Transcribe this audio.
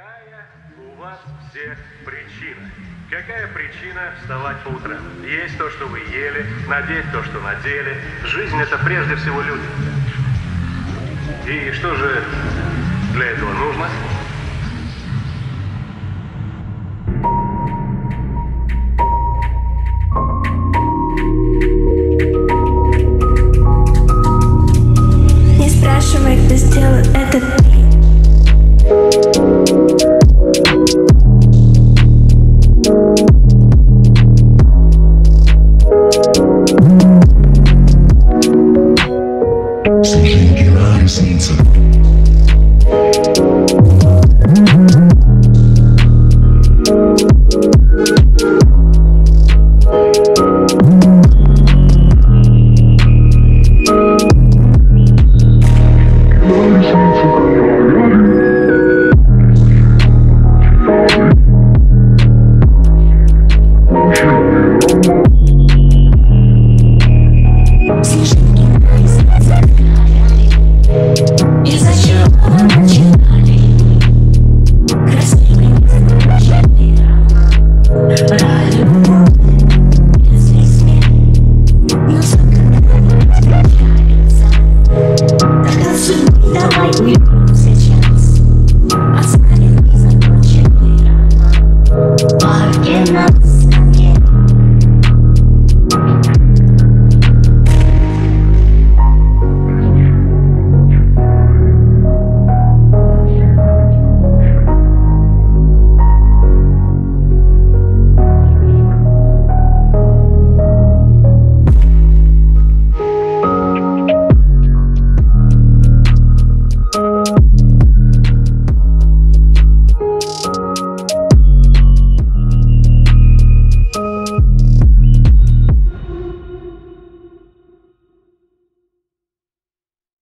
Какая у вас всех причина? Какая причина вставать по утрам? Есть то, что вы ели, надеть то, что надели. Жизнь – это прежде всего люди. И что же для этого нужно? Не спрашивай, кто сделал этот Çünkü varsın center.